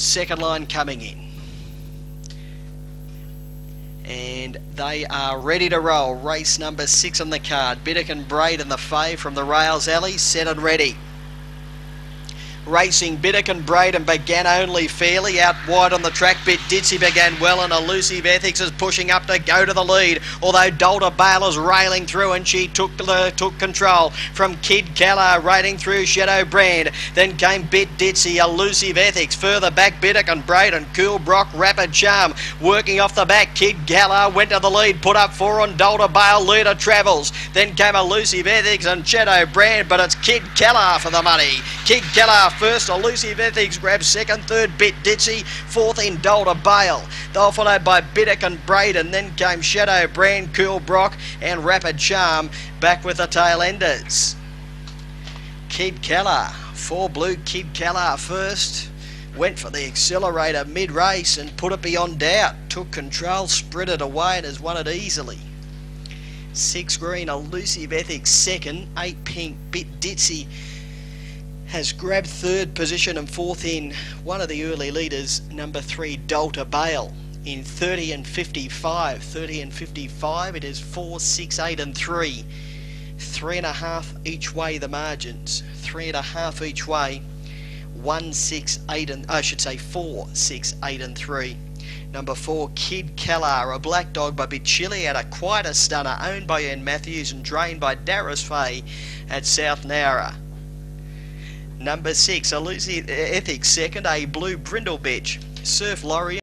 Second line coming in. And they are ready to roll. Race number six on the card. Biddick and Braid and the Fay from the Rails Alley, set and ready. Racing Biddick and Braden began only fairly out wide on the track bit. Ditzy began well and Elusive Ethics is pushing up to go to the lead. Although Dolda Bale is railing through and she took uh, took control from Kid Keller raiding through Shadow Brand. Then came Bit Ditzy, Elusive Ethics. Further back Biddick and Braden, Cool Brock, Rapid Charm. Working off the back, Kid Keller went to the lead, put up four on Dolda Bale. Leader travels. Then came Elusive Ethics and Shadow Brand, but it's Kid Keller for the money. Kid Keller first, Elusive Ethics grabs second, third Bit Ditzy, fourth in Dolda Bale. They were followed by Biddick and Braden, then came Shadow Brand, Cool Brock and Rapid Charm back with the tail enders. Kid Keller, four blue Kid Keller first. Went for the accelerator mid-race and put it beyond doubt. Took control, it away and has won it easily. Six green, Elusive Ethics second. Eight pink, Bit Ditzy has grabbed third position and fourth in one of the early leaders, number three, Delta Bale, in 30 and 55. 30 and 55, it is 4, 6, 8 and 3. Three and a half each way the margins. Three and a half each way. One, six, eight, and, I should say 4, 6, 8 and 3. Number four, Kid Keller, a black dog by Bichilli at a quite a stunner, owned by Ian Matthews and drained by Darris Fay at South Nowra. Number six, a Elusive Ethics second, a blue brindle bitch. Surf Laurie